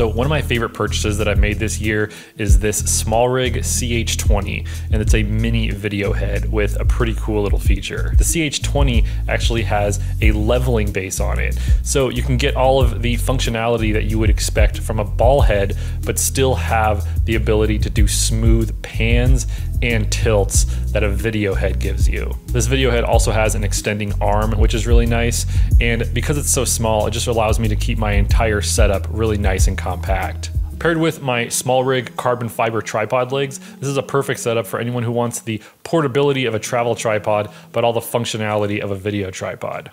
So one of my favorite purchases that I've made this year is this SmallRig CH20, and it's a mini video head with a pretty cool little feature. The CH20 actually has a leveling base on it, so you can get all of the functionality that you would expect from a ball head, but still have the ability to do smooth pans and tilts that a video head gives you. This video head also has an extending arm, which is really nice. And because it's so small, it just allows me to keep my entire setup really nice and compact. Paired with my SmallRig carbon fiber tripod legs, this is a perfect setup for anyone who wants the portability of a travel tripod, but all the functionality of a video tripod.